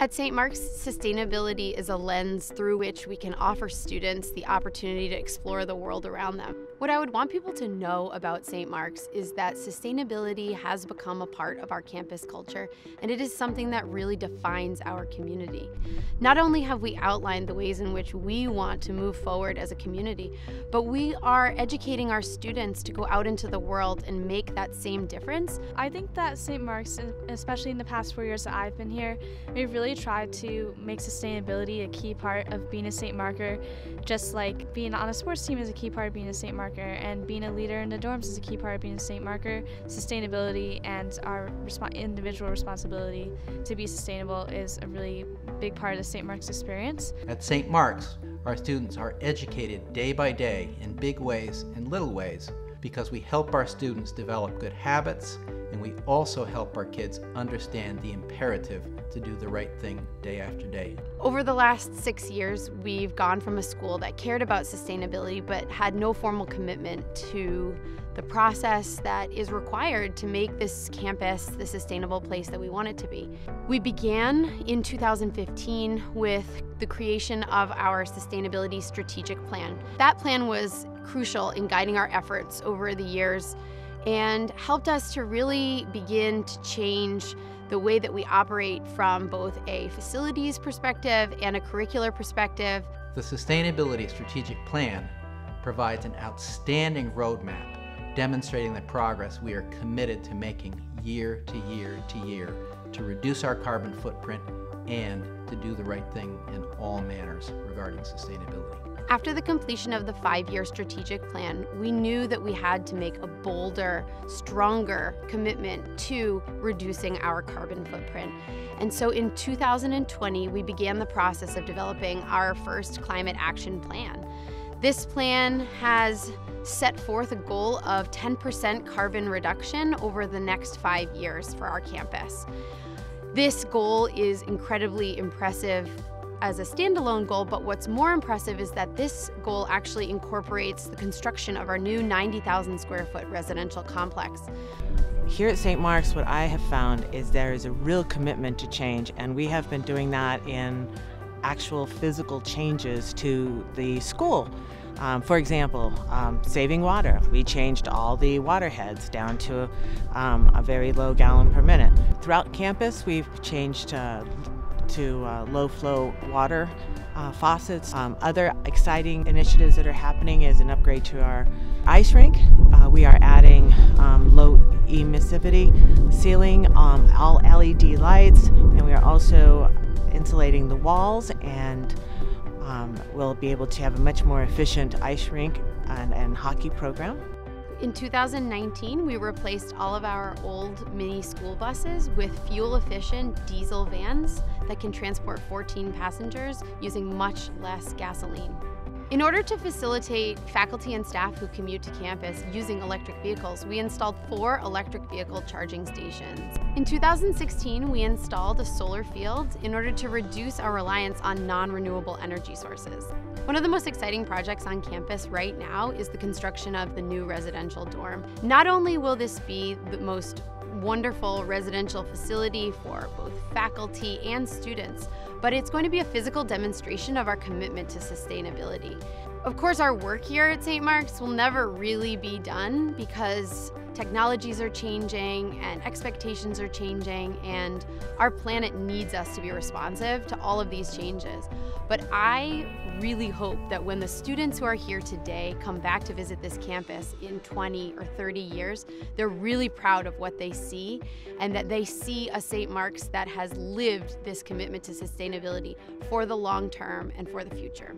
At St. Mark's, sustainability is a lens through which we can offer students the opportunity to explore the world around them. What I would want people to know about St. Mark's is that sustainability has become a part of our campus culture, and it is something that really defines our community. Not only have we outlined the ways in which we want to move forward as a community, but we are educating our students to go out into the world and make that same difference. I think that St. Mark's, especially in the past four years that I've been here, we've really tried to make sustainability a key part of being a St. Marker, just like being on a sports team is a key part of being a St. Marker, and being a leader in the dorms is a key part of being a St. Marker. Sustainability and our resp- individual responsibility to be sustainable is a really big part of the St. Mark's experience. At St. Mark's, our students are educated day by day in big ways and little ways because we help our students develop good habits and we also help our kids understand the imperative to do the right thing day after day. Over the last six years, we've gone from a school that cared about sustainability but had no formal commitment to the process that is required to make this campus the sustainable place that we want it to be. We began in 2015 with the creation of our sustainability strategic plan. That plan was crucial in guiding our efforts over the years and helped us to really begin to change the way that we operate from both a facilities perspective and a curricular perspective. The Sustainability Strategic Plan provides an outstanding roadmap demonstrating the progress we are committed to making year to year to year to reduce our carbon footprint and to do the right thing in all manners regarding sustainability. After the completion of the five year strategic plan, we knew that we had to make a bolder, stronger commitment to reducing our carbon footprint. And so in 2020, we began the process of developing our first climate action plan. This plan has set forth a goal of 10% carbon reduction over the next five years for our campus. This goal is incredibly impressive as a standalone goal, but what's more impressive is that this goal actually incorporates the construction of our new 90,000 square foot residential complex. Here at St. Mark's, what I have found is there is a real commitment to change, and we have been doing that in actual physical changes to the school. Um, for example, um, saving water. We changed all the water heads down to um, a very low gallon per minute. Throughout campus, we've changed uh, to uh, low flow water uh, faucets. Um, other exciting initiatives that are happening is an upgrade to our ice rink. Uh, we are adding um, low emissivity ceiling, um, all LED lights, and we are also insulating the walls and um, we'll be able to have a much more efficient ice rink and, and hockey program. In 2019, we replaced all of our old mini school buses with fuel efficient diesel vans that can transport 14 passengers using much less gasoline. In order to facilitate faculty and staff who commute to campus using electric vehicles, we installed four electric vehicle charging stations. In 2016, we installed a solar field in order to reduce our reliance on non-renewable energy sources. One of the most exciting projects on campus right now is the construction of the new residential dorm. Not only will this be the most wonderful residential facility for both faculty and students, but it's going to be a physical demonstration of our commitment to sustainability. Of course, our work here at St. Mark's will never really be done because technologies are changing and expectations are changing, and our planet needs us to be responsive to all of these changes. But I really hope that when the students who are here today come back to visit this campus in 20 or 30 years, they're really proud of what they see and that they see a St. Mark's that has lived this commitment to sustainability for the long term and for the future.